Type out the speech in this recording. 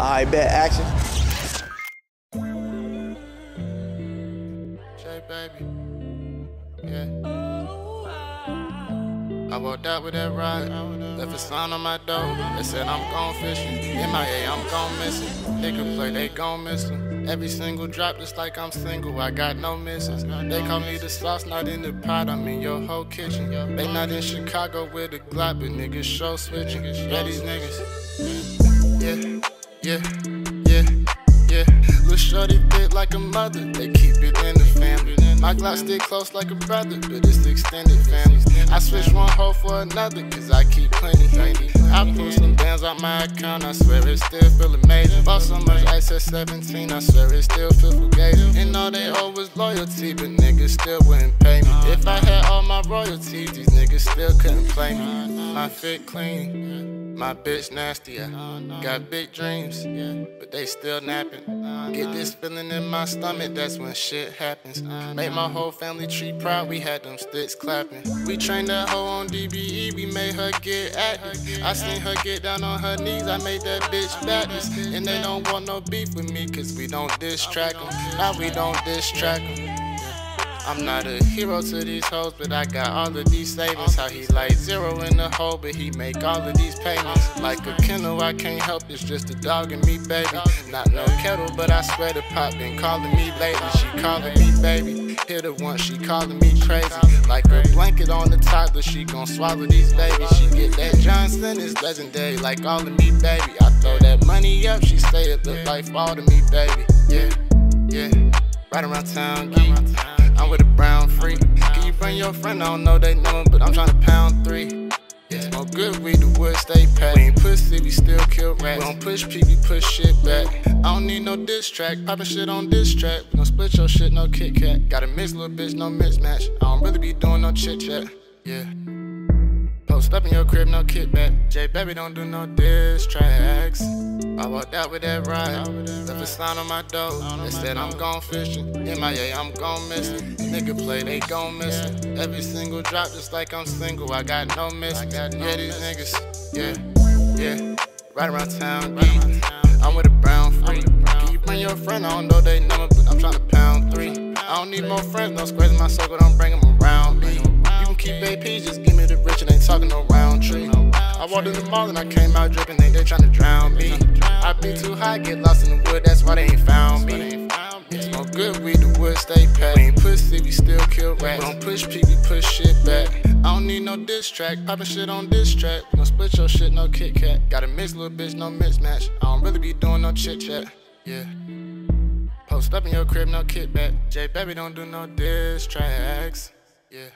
I bet action. Jay Baby. Yeah. I walked out with that ride, left a sign on my door. They said I'm gone fishing. MIA, I'm gone missing. Nigga play, they gone missing. Every single drop, just like I'm single, I got no misses. They call me the sauce, not in the pot, I'm in your whole kitchen. They not in Chicago with a Glock, but niggas show switching. Yeah, these niggas. Yeah, yeah, yeah, yeah. Lil' shorty fit like a mother, they keep it in the family. My Glock stick close like a brother, but it's extended family. I switch one hoe for another, cause I keep plenty. I bands out my account, I swear it still feel amazing. Bought so much ice at 17, I swear it still feel fugazi. And all they owe was loyalty, but niggas still wouldn't pay me. If I had all my royalties, these niggas still couldn't play me. My fit clean, my bitch nasty, yeah. Got big dreams, but they still napping. Get this feeling in my stomach, that's when shit happens. Made my whole family tree proud, we had them sticks clapping. We trained that hoe on DBE, we made her get active. I seen her get down on her knees, I made that bitch Baptist. And they don't want no beef with me, cause we don't distract them. Now we don't distract them. I'm not a hero to these hoes, but I got all of these savings. How he like zero in the hole, but he make all of these payments. Like a kennel, I can't help, it's just a dog in me, baby. Not no kettle, but I swear the pop been calling me lately. She calling me baby. Hit her once, she calling me crazy. Like a blanket on the toddler, she gon' swallow these babies. She get that Johnson, it's legendary, like all of me, baby. I throw that money up, she say it look like fall to me, baby. Yeah, yeah. Right around town, geek. I'm with a brown freak. Can you bring your friend? I don't know they know but I'm trying to pound three. Yeah, smoke good weed, the wood stay packed. We ain't pussy, we still kill rats. We don't push people, we push shit back. I don't need no diss track, poppin' shit on this track. We gon' split your shit, no Kit Kat. Got a mix, little bitch, no mismatch. I don't really be doing no chit chat. Yeah. Post in your crib, no kickback. Jay Baby don't do no diss tracks. I walked out with that ride, left a sign on my door. They said I'm gone fishing, MIA, I'm gone missing. Nigga play, they gone missing. Every single drop, just like I'm single, I got no missing. Yeah, these niggas, yeah, yeah. Right around town, geek. I'm with a brown freak. Can you bring your friend? I don't know they number, but I'm trying to pound three. I don't need more friends, no squares in my circle, don't bring them around keep AP, just give me the rich and ain't talking no round tree. I walked in the mall and I came out dripping, think they tryna drown me. I be too high, get lost in the wood, that's why they ain't found me. Smoke good weed, the wood stay packed. We ain't pussy, we still kill rats. We don't push people, we push shit back. I don't need no diss track, poppin' shit on this track. We gon' split your shit, no Kit Kat. Got a mix, little bitch, no mismatch. I don't really be doing no chit chat, yeah. Post up in your crib, no kickback. Jay Baby don't do no diss tracks, yeah.